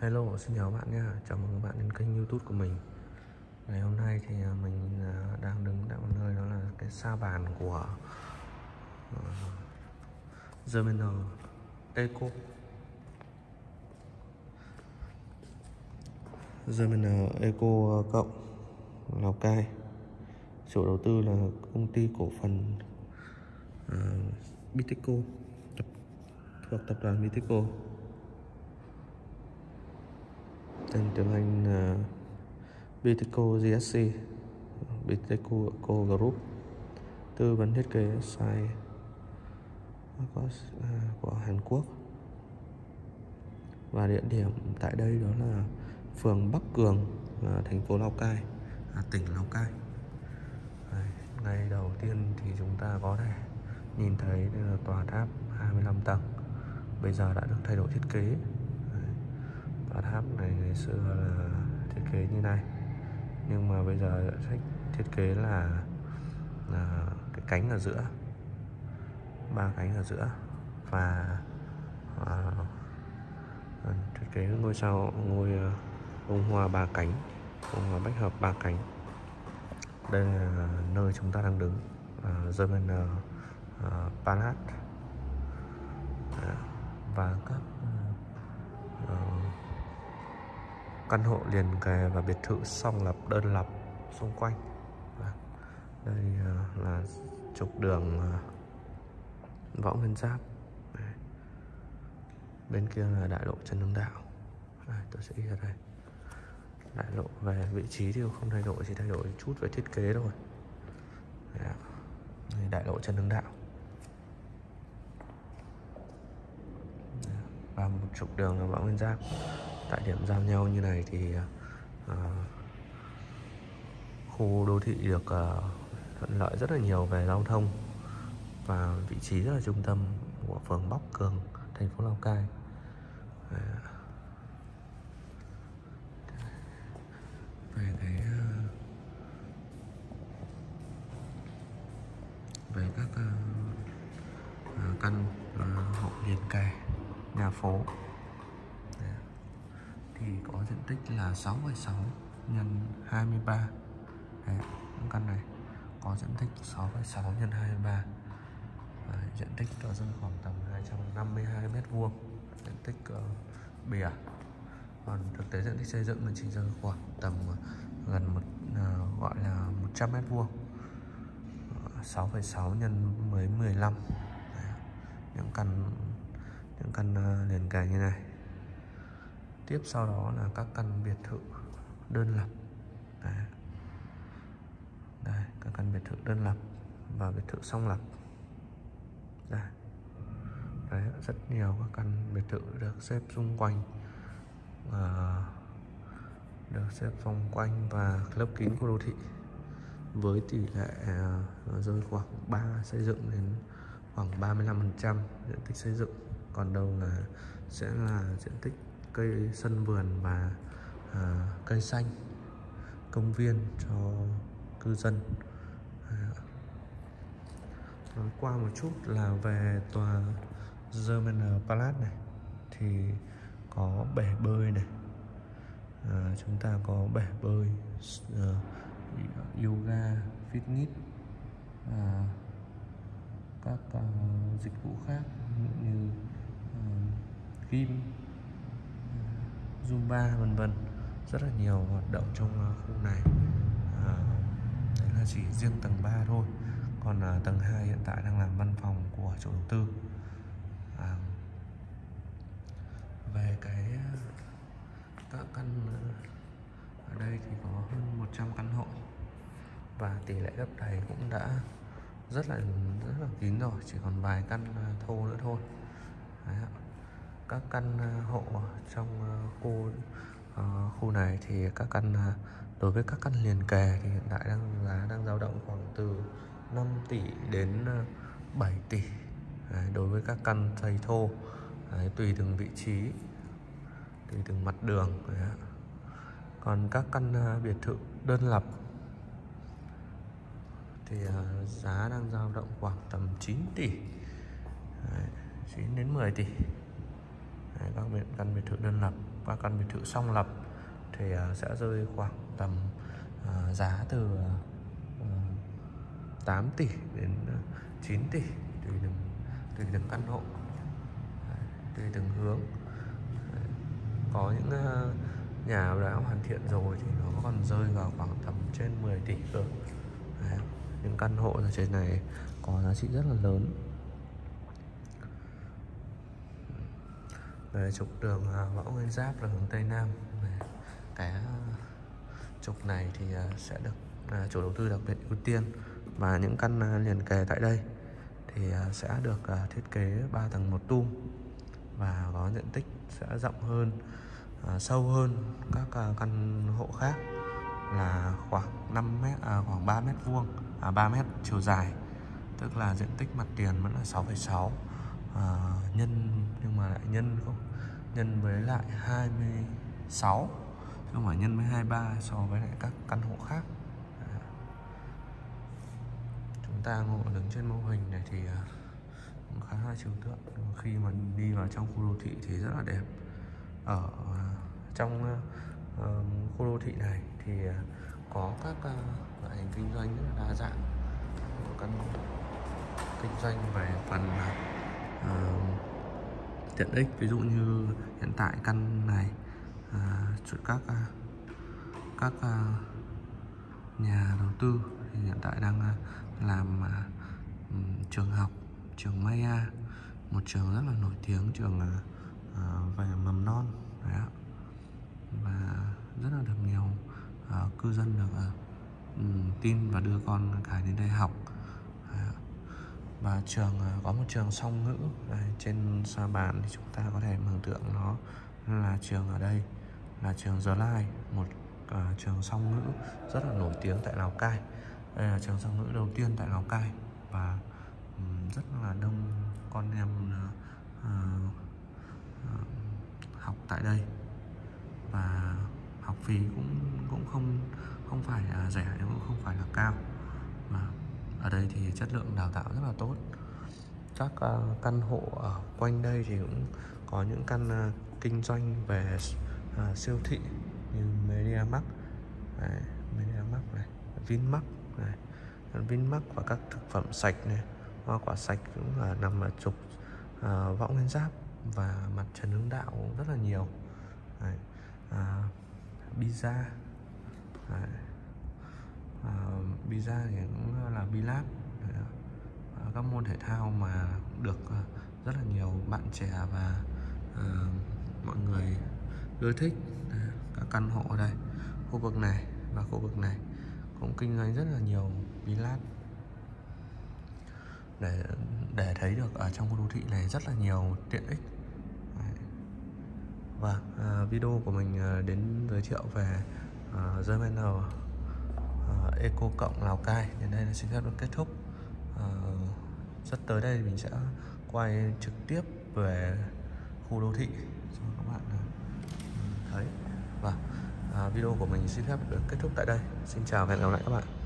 Hello, xin chào các bạn nha. Chào mừng các bạn đến kênh youtube của mình. Ngày hôm nay thì à, mình à, đang đứng tại một nơi đó là cái sa bàn của uh, Germinal Eco. Germinal Eco Cộng Lào Cai. Chủ đầu tư là công ty cổ phần uh, Bitico tập, thuộc tập đoàn Bitico tên tiếng Anh là Bitico GSC Bitico Group. Tư vấn thiết kế site à, của Hàn Quốc. Và địa điểm tại đây đó là phường Bắc Cường à, thành phố Lào Cai à, tỉnh Lào Cai. Đấy, ngày đầu tiên thì chúng ta có thể nhìn thấy đây là tòa tháp 25 tầng. Bây giờ đã được thay đổi thiết kế tòa tháp này ngày xưa là thiết kế như này. Nhưng mà bây giờ sách thiết kế là là cái cánh ở giữa ba cánh ở giữa. Và à, thiết kế ngôi sao ngôi ờ, bông hoa ba cánh bông hoa bách hợp ba cánh. Đây là nơi chúng ta đang đứng uh, German uh, Palace. Dạ, và các uh, căn hộ liền kề và biệt thự song lập đơn lập xung quanh. Đây à, là trục đường à, võ nguyên giáp. Bên kia là đại lộ trần hưng đạo. Đây, tôi sẽ đi ra đây. Đại lộ về vị trí thì không thay đổi chỉ thay đổi chút về thiết kế thôi. Đây, đại lộ trần hưng đạo. Và một trục đường là võ nguyên giáp tại điểm giao nhau như này thì uh, khu đô thị được uh, thuận lợi rất là nhiều về giao thông và vị trí rất là trung tâm của phường Bóc Cường, thành phố Lào Cai. Về cái về các uh, căn uh, hộ liền kề nhà phố thì có diện tích là 6,6 nhân 23 Đấy, căn này có diện tích 6,6 nhân 23 Đấy, diện tích nó rơi khoảng tầm 252 mét vuông. Diện tích uh, bìa. Còn thực tế diện tích xây dựng nó chỉ rơi khoảng tầm ờ, gần một uh, gọi là 100 mét vuông. 6,6 nhân mới 15 Đấy, những căn những căn uh, liền kề như này tiếp sau đó là các căn biệt thự đơn lập Đấy. Đây, các căn biệt thự đơn lập và biệt thự song lập Đây. Đấy, rất nhiều các căn biệt thự được xếp xung quanh à, được xếp xung quanh và lớp kín của đô thị với tỷ lệ ờ, rơi khoảng 3 xây dựng đến khoảng 35% diện tích xây dựng còn đâu là sẽ là diện tích cây sân vườn và à, cây xanh công viên cho cư dân. À, nói qua một chút là về tòa German Palace này thì có bể bơi này. À, chúng ta có bể bơi uh, yoga fitness à, các uh, dịch vụ khác như uh, gym Zumba vân vân. Rất là nhiều hoạt động trong ờ, khu này. À, đấy là chỉ riêng tầng 3 thôi. Còn à, tầng 2 hiện tại đang làm văn phòng của chủ đầu tư. À, về cái các căn ở đây thì có hơn 100 căn hộ. Và tỷ lệ lấp đầy cũng đã rất là rất là kín rồi. Chỉ còn vài căn thô nữa thôi. Đấy các căn ờ, hộ trong ờ, khu ờ, khu này thì các căn đối với các căn liền kề thì hiện tại đang giá đang dao động khoảng từ 5 tỷ đến 7 tỷ. Đấy, đối với các căn xây thô Đấy, tùy từng vị trí tùy từng mặt đường Đấy. còn các căn biệt thự đơn lập thì giá đang dao động khoảng tầm 9 tỷ. Đấy, 9 đến 10 tỷ các biệt, căn biệt thự đơn lập các căn biệt thự song lập thì à, sẽ rơi khoảng tầm uh, giá từ à, uh, 8 tỷ đến 9 tỷ tùy từng tùy từng căn hộ tùy từng hướng. Có những uh, nhà đã hoàn thiện rồi thì nó còn rơi vào khoảng tầm trên 10 tỷ cơ. Đấy, những căn hộ ở trên này có giá trị rất là lớn. Về trục đường à, Võ Nguyên Giáp là hướng Tây Nam. Cái à, trục này thì à, sẽ được chủ đầu tư đặc biệt ưu tiên. Và những căn liền kề tại đây thì sẽ được thiết kế 3 tầng một tum. Và có diện tích sẽ rộng hơn sâu hơn các căn hộ khác là khoảng 5 mét à, khoảng 3 mét vuông à, 3 mét chiều dài. Tức là diện tích mặt tiền vẫn là 6,6 à, nhân nhưng mà lại nhân không? Nhân với lại 26 chứ không phải nhân với 23 so với lại các căn hộ khác. À. chúng ta ngồi đứng trên mô hình này thì à, cũng khá là trừu tượng. Khi mà đi vào trong khu đô thị thì rất là đẹp. Ở à, trong uh, khu đô thị này thì à, có các uh, loại hình kinh doanh rất là đa dạng. Của căn kinh doanh về phần uh, Ờ, tiện ích ví dụ như hiện tại căn này uh, các uh, các uh, nhà đầu tư thì hiện tại đang uh, làm uh, trường học trường Maya một trường rất là nổi tiếng trường uh, về mầm non đấy và rất là được nhiều uh, cư dân được uh, tin và đưa con cái đến đây học và trường ờ, có một trường song ngữ. Đây, trên sa bàn thì chúng ta có thể mường tượng nó là trường ở đây là trường Giờ Lai một uh, trường song ngữ rất là nổi tiếng tại Lào Cai. Đây là trường song ngữ đầu tiên tại Lào Cai và um, rất là đông con em uh, uh, học tại đây. Và học phí cũng cũng không không phải uh, rẻ cũng không phải là cao. Và ở đây thì chất lượng đào tạo rất là tốt các uh, căn hộ ở quanh đây thì cũng có những căn uh, kinh doanh về uh, siêu thị như MediaMarkt này, MediaMarkt này, Vinmark này, Vinmark và các thực phẩm sạch này, hoa quả sạch cũng là nằm ở trục uh, Võ Nguyên Giáp và mặt Trần Hưng Đạo cũng rất là nhiều. Này, uh, pizza này, uh, pizza thì cũng là các môn thể thao mà được ờ, rất là nhiều bạn trẻ và uh, mọi người ưa thích. Các căn hộ ở đây khu vực này và khu vực này cũng kinh doanh rất là nhiều Bilab. Để để thấy được ở trong khu đô thị này rất là nhiều tiện ích. Và vâng, uh, ờ, video của mình đến giới thiệu về uh, German uh, Eco Cộng Lào Cai đến đây là xin phép được kết thúc. Ờ, uh, rất tới đây mình sẽ quay trực tiếp về khu đô thị. Cho các bạn uh, thấy. Và uh, video của mình xin phép được kết thúc tại đây. Xin chào và hẹn gặp lại các bạn.